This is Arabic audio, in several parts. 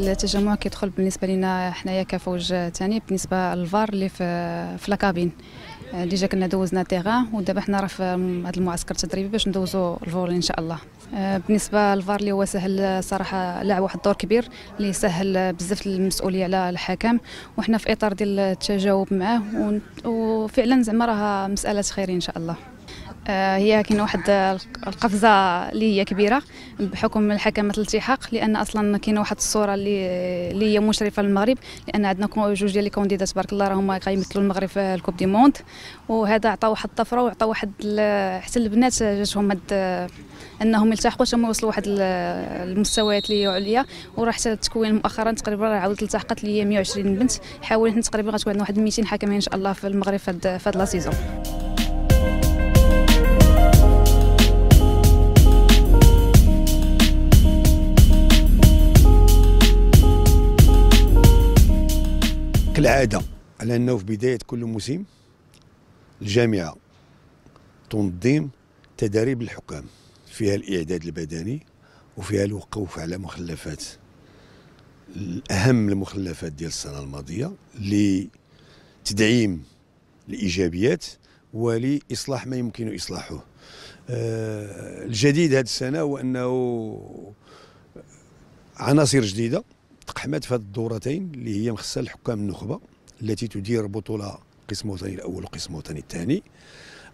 التجمع كيدخل بالنسبة لنا حنايا كفوج ثاني بالنسبة للفار اللي في في la cabine déjà كنا دوزنا terrain ودابا حنا راه في هذا المعسكر التدريبي باش ندوزو الفولي إن شاء الله. آه، بالنسبة للفار اللي هو سهل صراحة لعب واحد الدور كبير اللي سهل بزاف المسؤولية على الحكم وحنا في إطار ديال التجاوب معاه وفعلا زعما راه مسألة خير إن شاء الله. آه، هي كاين واحد القفزة اللي هي كبيرة بحكم الحكمات الالتحاق لأن أصلا كاينة واحد الصورة اللي اللي هي مشرفة للمغرب لأن عندنا جوج ديال les candidates تبارك الله راهما غيمثلوا المغرب في ال coupe du monde. وهذا عطى واحد الطفرة وعطى واحد حتى البنات جاتهم هاد أنهم يلتحقوا هما وصلوا واحد المستويات اللي عليا. وراه حتى التكوين مؤخرا تقريبا راه عاودت التحقت لي 120 بنت. حاول حنا تقريبا غتكون عندنا واحد 200 حكمين إن شاء الله في المغرب في هاد la saison. كالعادة على أنه في بداية كل موسم الجامعة تنظم تدريب الحكام. فيها الإعداد البدني وفيها الوقوف على مخلفات أهم المخلفات ديال السنة الماضية لتدعيم الإيجابيات ولإصلاح ما يمكن إصلاحه. آه، الجديد هذه السنة هو أنه عناصر جديدة تقحمت في هذه الدورتين اللي هي مخصصة لحكام النخبة التي تدير بطولة قسم وطني الأول وقسم وطني الثاني.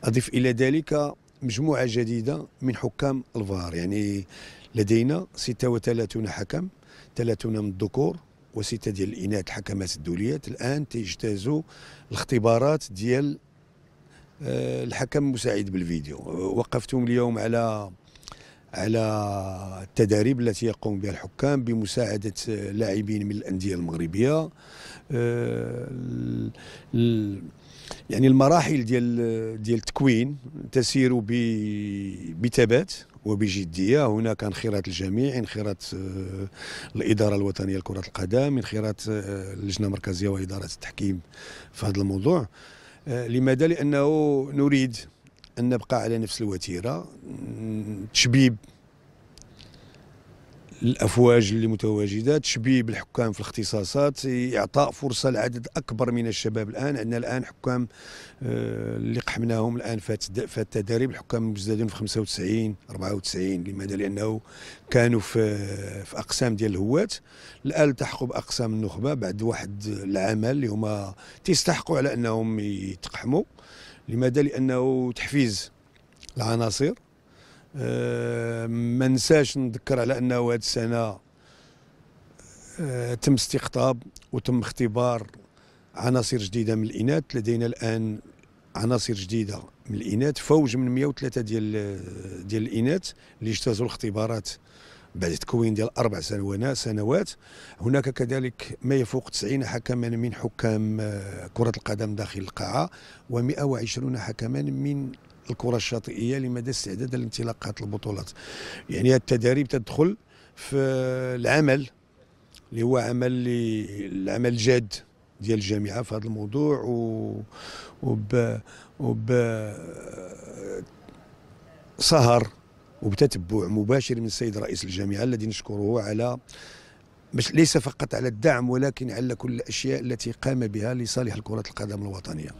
أضيف إلى ذلك مجموعة جديدة من حكام الفار يعني لدينا 36 حكم 30 من الذكور وستة ديال الإناث الحكمات الدوليات. الآن تجتازوا الاختبارات ديال آه، الحكم المساعد بالفيديو. وقفتهم اليوم على على التداريب التي يقوم بها الحكام بمساعدة لاعبين من الأندية المغربية. آه، يعني المراحل ديال ديال التكوين تسير بثبات وبجدية. هناك انخراط الجميع انخراط آه، الإدارة الوطنية لكرة القدم انخراط آه، اللجنة المركزية وإدارة التحكيم في هذا الموضوع. لماذا؟ لأنه نريد أن نبقى على نفس الوتيرة. تشبيب الأفواج اللي متواجده تشبيب الحكام في الاختصاصات إعطاء فرصة لعدد أكبر من الشباب الآن عندنا الآن حكام آه، اللي قحمناهم الآن في التدريب الحكام المجددين في 95 94 لماذا؟ لأنه كانوا في في أقسام ديال الهواة. الان التحقوا باقسام النخبة بعد واحد العمل اللي هما تيستحقوا على أنهم يتقحموا. لماذا؟ لأنه تحفيز العناصر. ما ننساش نذكر على أنه هذه السنة أه تم استقطاب وتم اختبار عناصر جديدة من الإناث. لدينا الآن عناصر جديدة من الإناث فوج من 103 ديال ديال الإناث اللي اجتازوا الاختبارات بعد تكوين ديال أربع سنوات هناك كذلك ما يفوق 90 حكما من حكام آه، كرة القدم داخل القاعة و120 حكما من الكرة الشاطئية لمدى استعداد لانطلاقات البطولات. يعني التدريب تدخل في العمل اللي هو عمل العمل الجاد ديال الجامعة في هذا الموضوع و وب وب سهر وبتتبع مباشر من السيد رئيس الجامعة الذي نشكره على مش ليس فقط على الدعم ولكن على كل الأشياء التي قام بها لصالح كره القدم الوطنية.